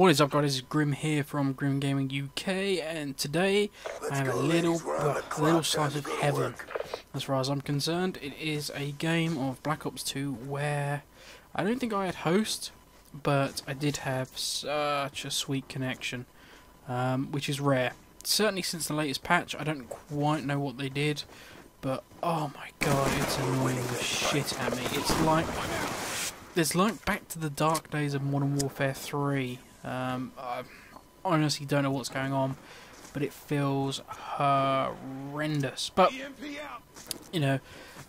What is up guys, it's Grim here from Grim Gaming UK and today I have a little, well, a little slice of heaven as far as I'm concerned. It is a game of Black Ops 2 where I don't think I had host but I did have such a sweet connection um, which is rare. Certainly since the latest patch I don't quite know what they did but oh my god it's annoying the shit at me. It's like, it's like back to the dark days of Modern Warfare 3 um, I honestly don't know what's going on, but it feels horrendous. But, you know,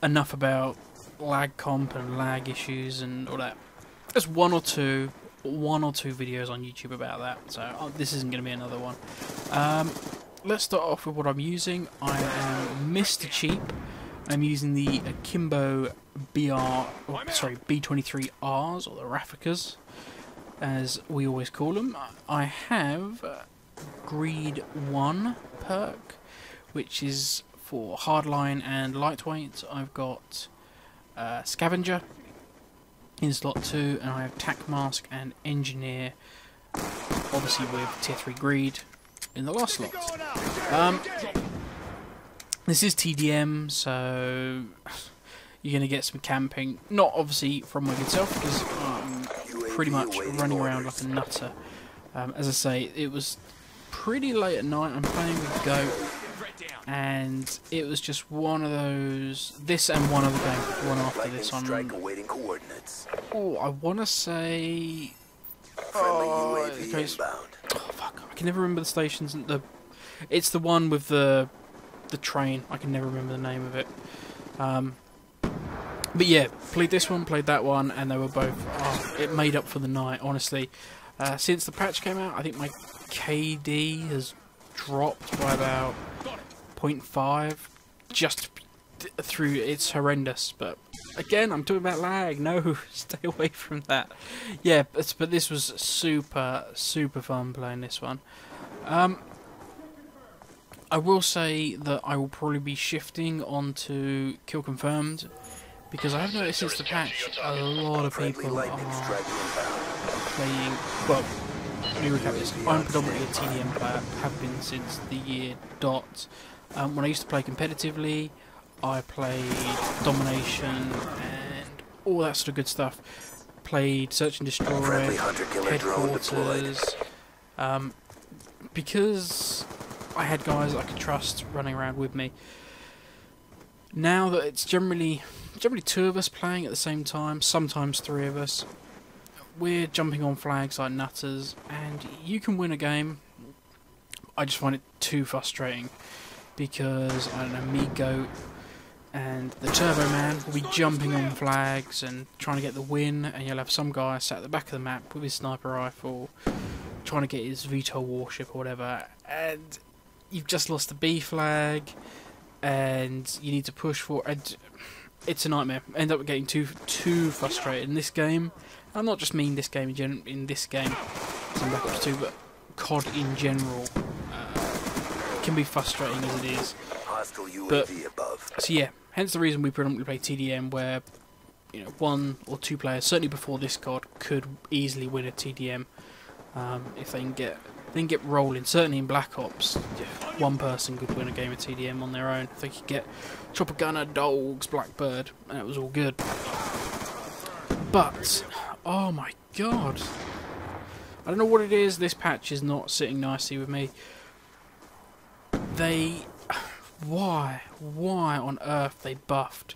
enough about lag comp and lag issues and all that. There's one or two, one or two videos on YouTube about that, so oh, this isn't going to be another one. Um, let's start off with what I'm using. I am Mr. Cheap. I'm using the Akimbo BR, oh, sorry, B23Rs, or the Rafficas as we always call them. I have Greed 1 perk, which is for hardline and lightweight. I've got uh, Scavenger in slot 2, and I have Tac Mask and Engineer, obviously with tier 3 Greed in the last slot. Um, this is TDM, so you're going to get some camping. Not obviously from my good self, because um, pretty much running around like a nutter. Um, as I say, it was pretty late at night. I'm playing with Goat, and it was just one of those. This and one other game, one after this on. Oh, I want to say. Oh, oh, fuck! I can never remember the stations. The, it's the one with the, the train. I can never remember the name of it. Um, but yeah, played this one, played that one, and they were both. Oh, it made up for the night, honestly. Uh, since the patch came out, I think my KD has dropped by about 0.5 just through. It's horrendous, but again, I'm talking about lag. No, stay away from that. Yeah, but, but this was super, super fun playing this one. Um, I will say that I will probably be shifting onto Kill Confirmed because I have noticed since the patch, a lot of people are playing, well, let me recap this, I'm predominantly a TDM player, have been since the year dot. Um, when I used to play competitively, I played Domination and all that sort of good stuff. Played Search and Destroy, Headquarters, um, because I had guys I could trust running around with me. Now that it's generally generally two of us playing at the same time, sometimes three of us, we're jumping on flags like nutters, and you can win a game. I just find it too frustrating because I don't know, me goat and the Turbo Man will be jumping on flags and trying to get the win, and you'll have some guy sat at the back of the map with his sniper rifle, trying to get his VTOL warship or whatever, and you've just lost the B flag and you need to push for it. It's a nightmare. End up getting too too frustrated in this game. I'm not just mean this game in, gen in this game, in Black Ops 2, but COD in general uh, can be frustrating as it is. But so yeah, hence the reason we predominantly play TDM, where you know one or two players, certainly before this card, could easily win a TDM um, if they can get then get rolling. Certainly in Black Ops, one person could win a game of TDM on their own. If they could get Chopper Gunner, Dogs, Blackbird, and it was all good. But, oh my god. I don't know what it is, this patch is not sitting nicely with me. They... Why? Why on earth they buffed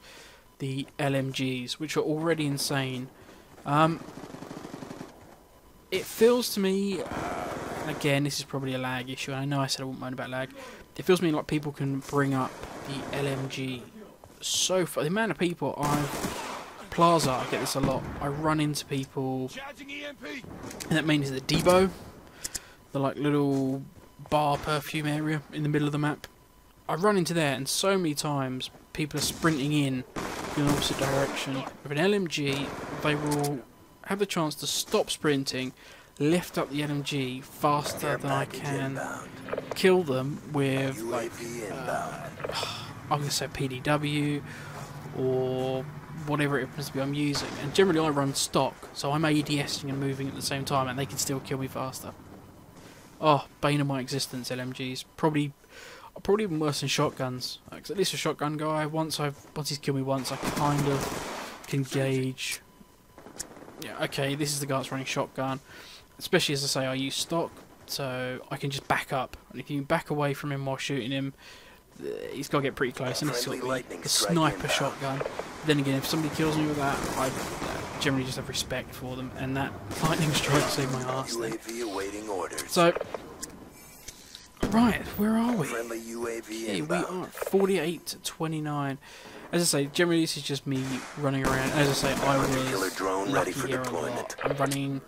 the LMGs, which are already insane. Um, it feels to me... Uh, again, this is probably a lag issue. And I know I said I wouldn't mind about lag. It feels to me like people can bring up the LMG so far. The amount of people I've... Plaza, I get this a lot. I run into people... And that means the Debo. The like little bar perfume area in the middle of the map. I run into there and so many times people are sprinting in in the opposite direction. With an LMG, they will have the chance to stop sprinting lift up the LMG faster than I can kill them with like uh, I'm gonna say PDW or whatever it happens to be I'm using. And generally I run stock, so I'm ADSing and moving at the same time, and they can still kill me faster. Oh, bane of my existence, LMGs. Probably, probably even worse than shotguns. Because at least a shotgun guy, once I've once he's killed me once, I kind of can gauge. Yeah, okay, this is the guy that's running shotgun. Especially as I say, I use stock, so I can just back up. And if you back away from him while shooting him, he's got to get pretty close. And it's got the, the sniper shotgun. Then again, if somebody kills me with that, I generally just have respect for them, and that lightning strike saved my ass. So, right, where are we? Okay, we are 48 to 29. As I say, generally this is just me running around. As I say, I was lucky here a lot. I'm running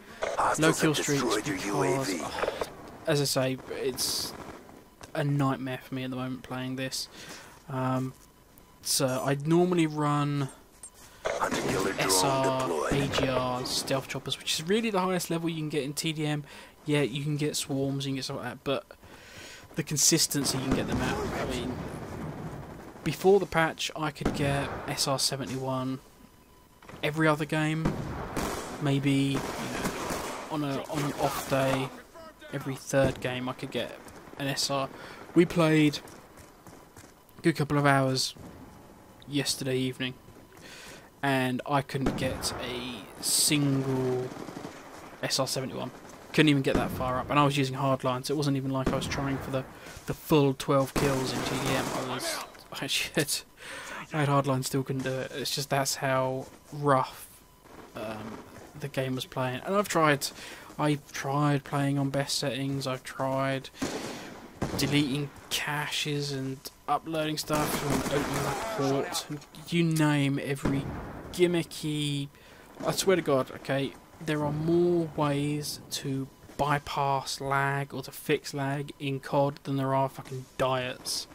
no kill streaks because, oh, as I say, it's a nightmare for me at the moment playing this. Um, so I normally run SR, AGRs, stealth choppers, which is really the highest level you can get in TDM. Yeah, you can get swarms, you can get stuff like that, but the consistency you can get them at. I mean, before the patch, I could get SR71 every other game, maybe you know, on a on an off day, every third game I could get an SR. We played a good couple of hours yesterday evening, and I couldn't get a single SR71. Couldn't even get that far up, and I was using hardline, so it wasn't even like I was trying for the the full 12 kills in TDM. I was, I shit, I had hardline, still couldn't do it. It's just that's how rough um, the game was playing, and I've tried. I've tried playing on best settings. I've tried deleting caches and uploading stuff from open report. You name every gimmicky. I swear to God, okay, there are more ways to bypass lag or to fix lag in COD than there are fucking diets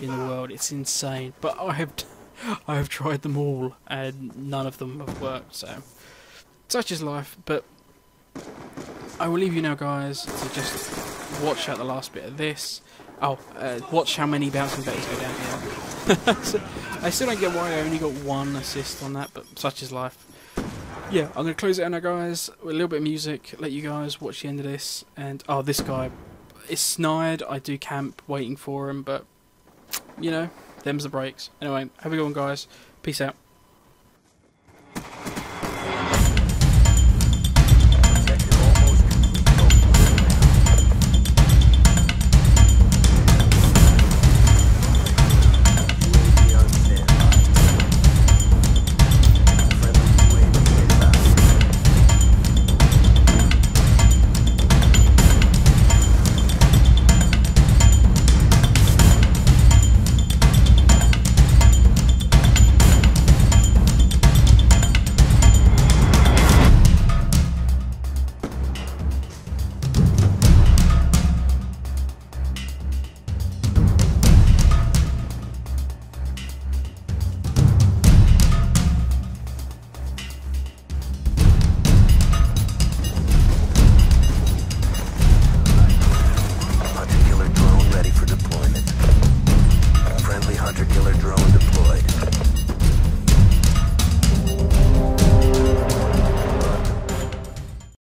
in the world. It's insane. But I have, I have tried them all, and none of them have worked. So, such is life. But I will leave you now, guys, to just watch out the last bit of this. Oh, uh, watch how many bouncing betties go down here. I still don't get why I only got one assist on that, but such is life. Yeah, I'm going to close it out now, guys, with a little bit of music, let you guys watch the end of this, and, oh, this guy is snide, I do camp waiting for him, but, you know, them's the breaks. Anyway, have a good one, guys. Peace out.